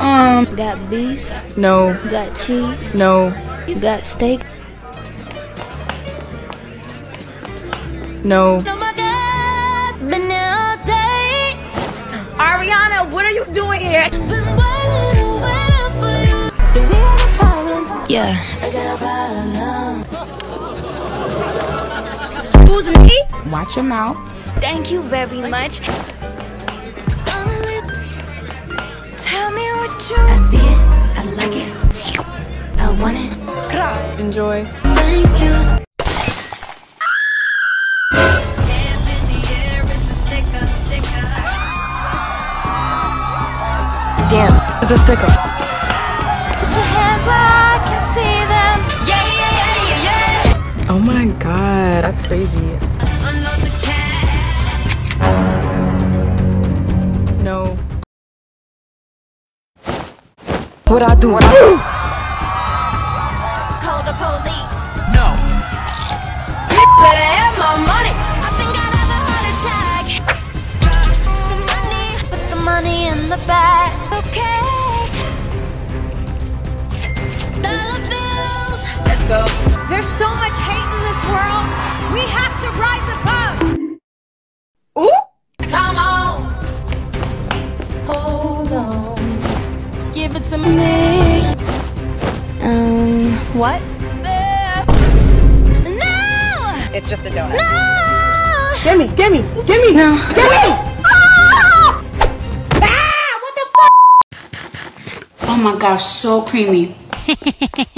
Um, Got beef? no, Got cheese? no, You Got steak? no. Oh my god, been here all day. Ariana, what are you doing here? Been waiting, waiting. Do we have a problem? Yeah. I got a problem. Who's me? Watch your mouth. Thank you very much. Tell me what you I see it, I like it, I want it. Enjoy. Thank you. Damn, it's a sticker. Put your hands where I can see them. Yeah, yeah, yeah, yeah, yeah. Oh my god, that's crazy. What I do? Call the police. No. Better have my money. I think I'll have a heart attack. Some money, put the money in the bag. Okay. Dollar bills. Let's go. There's so much hate in this world. We have to rise above. Give it to me. Um, what? No! It's just a donut. No! Gimme, gimme, gimme! No. Give me. Oh my gosh, so creamy.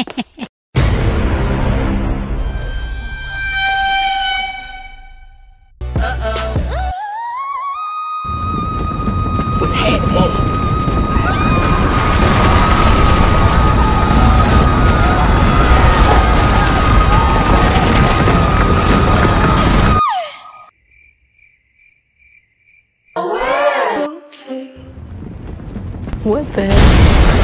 What the heck?